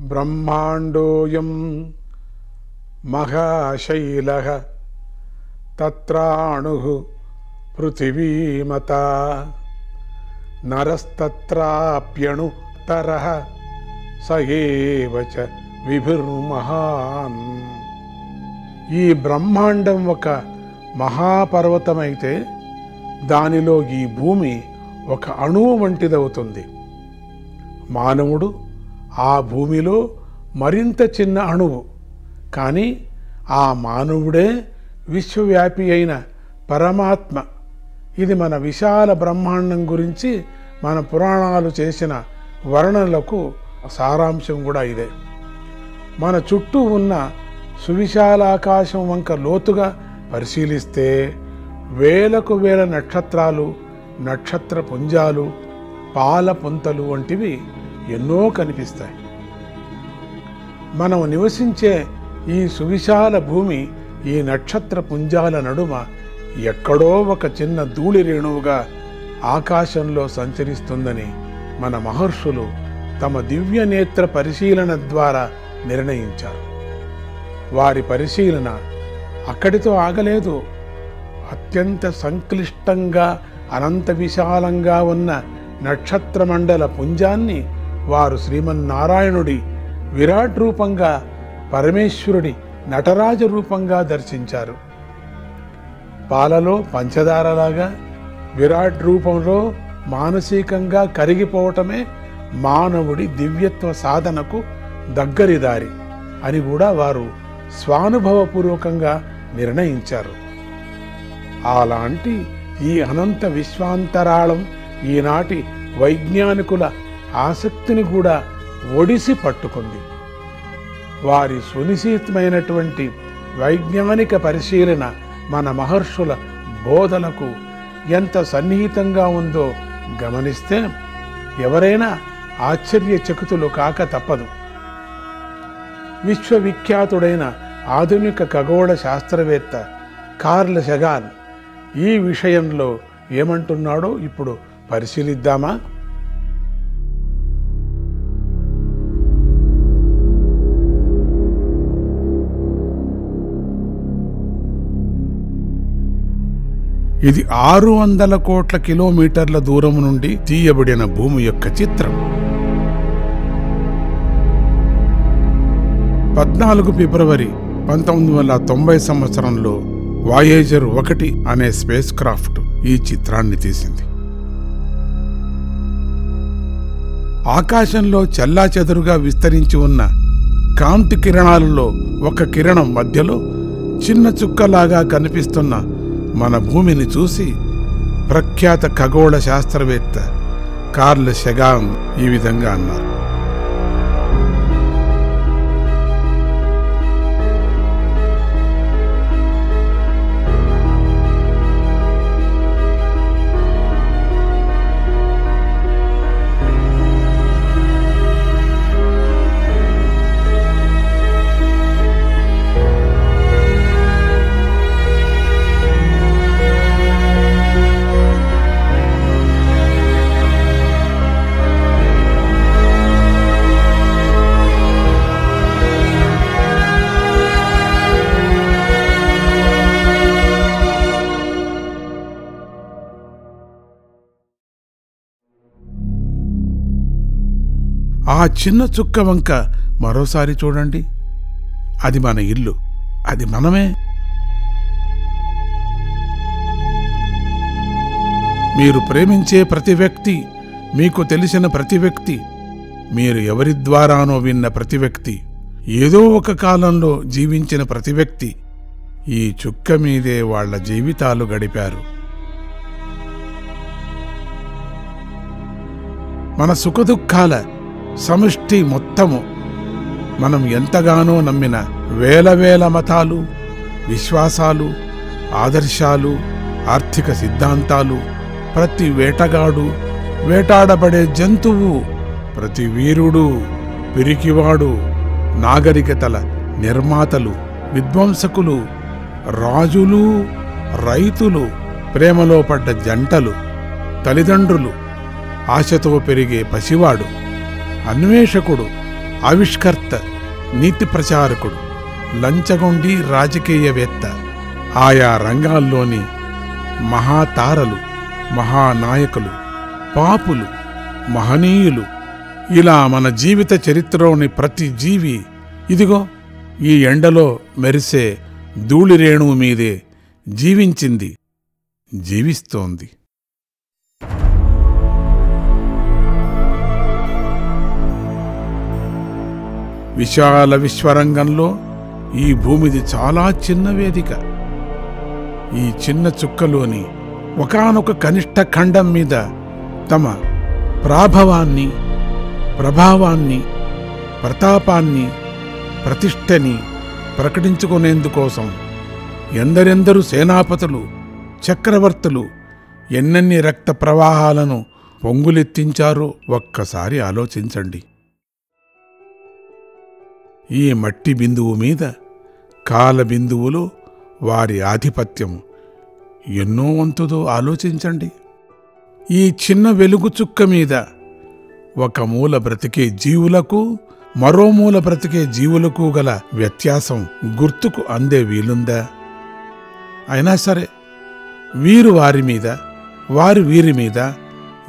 బ్రహ్మాండోయం మహాశైల తత్రాణు పృథివీమత నరస్తత్రాప్యణు తర సయేవ ఈ బ్రహ్మాండం ఒక మహాపర్వతమైతే దానిలో ఈ భూమి ఒక అణువు వంటిదవుతుంది. మానవుడు ఆ భూమిలో మరింత చిన్న అణువు. కానీ ఆ మానవుడే విశ్వవ్యాపి అయిన పరమాత్మ. ఇది మన విశాల బ్రహ్మాండం గురించి మన పురాణాలు చేసిన వర్ణనలకు సారాంశం కూడా ఇదే. మన చుట్టూ ఉన్న సువిశాల ఆకాశం వంక లోతుగా పరిశీలిస్తే వేలకు వేల నక్షత్రాలు నక్షత్ర పుంజాలు పాల పుంతలు వంటివి ఎన్నో కనిపిస్తాయి. మనం నివసించే ఈ సువిశాల భూమి ఈ నక్షత్ర పుంజాల నడుమ ఎక్కడో ఒక చిన్న ధూళి రేణువుగా ఆకాశంలో సంచరిస్తుందని మన మహర్షులు తమ దివ్య నేత్ర పరిశీలన ద్వారా నిర్ణయించారు. వారి పరిశీలన అక్కడితో ఆగలేదు. అత్యంత సంక్లిష్టంగా అనంత విశాలంగా ఉన్న నక్షత్రమండల పుంజాన్ని వారు శ్రీమన్నారాయణుడి విరాట్ రూపంగా పరమేశ్వరుడి నటరాజ రూపంగా దర్శించారు. పాలలో పంచదారలాగా విరాట్ రూపంలో మానసికంగా కరిగిపోవటమే మానవుడి దివ్యత్వ సాధనకు దగ్గరి దారి అని కూడా వారు స్వానుభవపూర్వకంగా నిర్ణయించారు. అలాంటి ఈ అనంత విశ్వాంతరాళం ఈనాటి వైజ్ఞానికుల ఆసక్తిని కూడా ఒడిసి పట్టుకుంది. వారి సునిశ్చితమైనటువంటి వైజ్ఞానిక పరిశీలన మన మహర్షుల బోధలకు ఎంత సన్నిహితంగా ఉందో గమనిస్తే ఎవరైనా ఆశ్చర్యచకితులు కాక తప్పదు. విశ్వవిఖ్యాతుడైన ఆధునిక ఖగోళ శాస్త్రవేత్త కార్ల్ షగాన్ ఈ విషయంలో ఏమంటున్నాడో ఇప్పుడు పరిశీలిద్దామా? ఇది ఆరు వందల కోట్ల కిలోమీటర్ల దూరం నుండి తీయబడిన భూమి యొక్క చిత్రం. పద్నాలుగు ఫిబ్రవరి పంతొమ్మిది వందల తొంభై సంవత్సరంలో వాయేజర్ ఒకటి అనే స్పేస్ క్రాఫ్ట్ ఈ చిత్రాన్ని తీసింది. ఆకాశంలో చెల్లాచెదురుగా విస్తరించి ఉన్న కాంతి కిరణాలలో ఒక కిరణం మధ్యలో చిన్న చుక్కలాగా కనిపిస్తున్న మన భూమిని చూసి ప్రఖ్యాత ఖగోళ శాస్త్రవేత్త కార్ల్ షెగాంగ్ ఈ విధంగా అన్నారు. ఆ చిన్న చుక్క వంక మరోసారి చూడండి. అది మన ఇల్లు. అది మనమే. మీరు ప్రేమించే ప్రతి వ్యక్తి మీకు తెలిసిన ప్రతి వ్యక్తి మీరు ఎవరి ద్వారానో విన్న ప్రతి వ్యక్తి ఏదో ఒక కాలంలో జీవించిన ప్రతి వ్యక్తి ఈ చుక్క మీదే వాళ్ళ జీవితాలు గడిపారు. మన సుఖదుఖాల సమష్టి మొత్తము. మనం ఎంతగానో నమ్మిన వేల వేల మతాలు విశ్వాసాలు ఆదర్శాలు ఆర్థిక సిద్ధాంతాలు ప్రతి వేటగాడు వేటాడబడే జంతువు ప్రతి వీరుడు పిరికివాడు నాగరికతల నిర్మాతలు విద్వాంసకులు రాజులు రైతులు ప్రేమలో పడ్డ జంటలు తల్లిదండ్రులు ఆశతో పెరిగే పసివాడు. అన్వేషకుడు ఆవిష్కర్త నీతి ప్రచారకుడు లంచగొండి రాజకీయవేత్త ఆయా రంగాల్లోని మహాతారలు మహానాయకులు పాపులు మహనీయులు. ఇలా మన జీవిత చరిత్రలోని ప్రతి జీవి ఇదిగో ఈ ఎండలో మెరిసే ధూళి రేణువు మీదే జీవించింది జీవిస్తోంది. విశాల విశ్వరంగంలో ఈ భూమిది చాలా చిన్న వేదిక. ఈ చిన్న చుక్కలోని ఒకానొక కనిష్ట ఖండం మీద తమ ప్రాభవాన్ని ప్రభావాన్ని ప్రతాపాన్ని ప్రతిష్టని ప్రకటించుకునేందుకోసం ఎందరెందరు సేనాపతులు చక్రవర్తులు ఎన్నెన్ని రక్త ప్రవాహాలను పొంగులెత్తించారో ఒక్కసారి ఆలోచించండి. ఈ మట్టి బిందువు మీద కాల బిందువులో వారి ఆధిపత్యం ఎన్నో వంతుదో ఆలోచించండి. ఈ చిన్న వెలుగు చుక్క మీద ఒక మూల బ్రతికే జీవులకు మరో మూల బ్రతికే జీవులకు గల వ్యత్యాసం గుర్తుకు అందే వీలుందా? అయినా సరే వీరు వారి మీద వారు వీరి మీద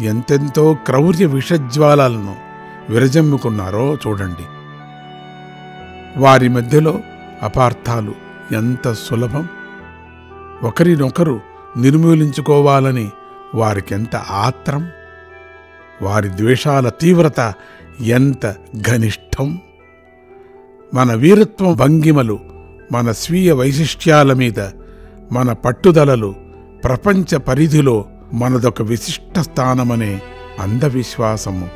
ఎంతెంతో క్రౌర్య విషజ్వాలను విరజమ్ముకున్నారో చూడండి. వారి మధ్యలో అపార్థాలు ఎంత సులభం? ఒకరినొకరు నిర్మూలించుకోవాలని వారికెంత ఆత్రం? వారి ద్వేషాల తీవ్రత ఎంత ఘనిష్టం? మన వీరత్వం భంగిమలు మన స్వీయ వైశిష్ట్యాల మీద మన పట్టుదలలు ప్రపంచ పరిధిలో మనదొక విశిష్ట స్థానమనే అంధవిశ్వాసము.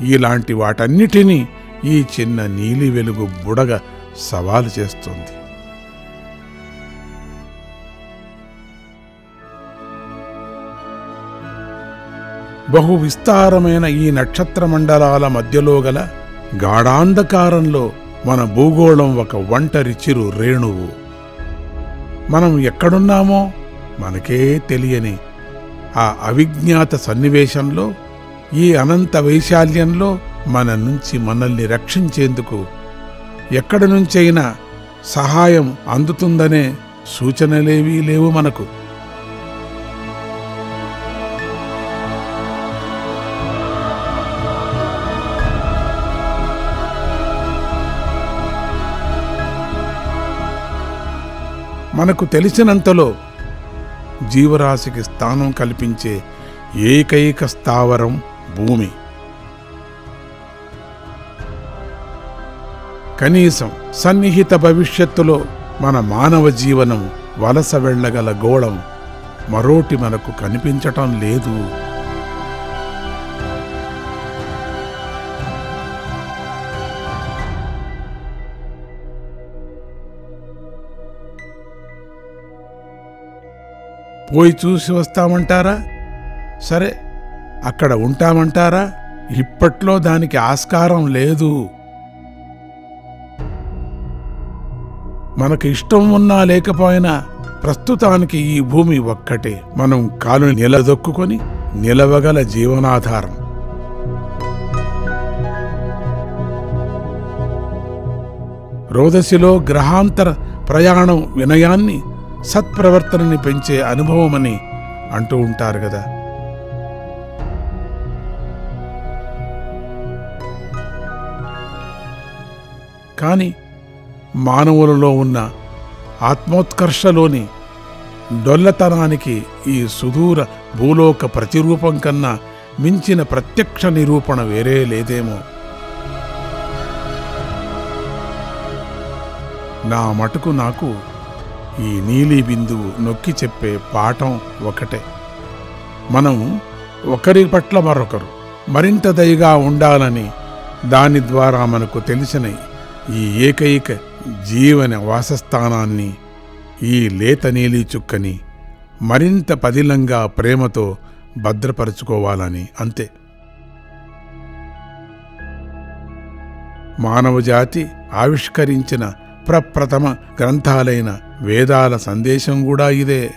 ఇలాంటి వాటన్నిటినీ ఈ చిన్న నీలి వెలుగు బుడగ సవాలు చేస్తుంది. బహు విస్తారమైన ఈ నక్షత్ర మండలాల మధ్యలో గల గాఢాంధకారంలో మన భూగోళం ఒక ఒంటరి చిరు రేణువు. మనం ఎక్కడున్నామో మనకే తెలియని ఆ అవిజ్ఞాత సన్నివేశంలో ఈ అనంత వైశాల్యంలో మన నుంచి మనల్ని రక్షించేందుకు ఎక్కడి నుంచైనా సహాయం అందుతుందనే సూచనలేవీ లేవు మనకు. మనకు తెలిసినంతలో జీవరాశికి స్థానం కల్పించే ఏకైక స్థావరం భూమి. కనీసం సన్నిహిత భవిష్యత్తులో మన మానవ జీవనం వలస వెళ్ళగల గోళం మరోటి మనకు కనిపించటం లేదు. పోయి చూసి వస్తామంటారా? సరే అక్కడ ఉంటామంటారా? ఇప్పట్లో దానికి ఆస్కారం లేదు. మనకు ఇష్టం ఉన్నా లేకపోయినా ప్రస్తుతానికి ఈ భూమి ఒక్కటే. మనం కాలు నిలదొక్కుకొని నిలవగల జీవనాధారం. రోదసిలో గ్రహాంతర ప్రయాణం వినయాన్ని సత్ప్రవర్తనని పెంచే అనుభవమని అంటూ ఉంటారు కదా. కానీ మానవులలో ఉన్న ఆత్మోత్కర్షలోని డొల్లతనానికి ఈ సుదూర భూలోక ప్రతిరూపం కన్నా మించిన ప్రత్యక్ష నిరూపణ వేరే లేదేమో. నా మటుకు నాకు ఈ నీలి బిందువు నొక్కి చెప్పే పాఠం ఒకటే. మనం ఒకరి పట్ల మరొకరు మరింత దయగా ఉండాలని దాని ద్వారా మనకు తెలిసిన ఈ ఏకైక జీవన వాసస్థానాన్ని ఈ లేత నీలి చుక్కని మరింత పదిలంగా ప్రేమతో భద్రపరచుకోవాలని అంతే. మానవజాతి ఆవిష్కరించిన ప్రప్రథమ గ్రంథాలైన వేదాల సందేశం కూడా ఇదే.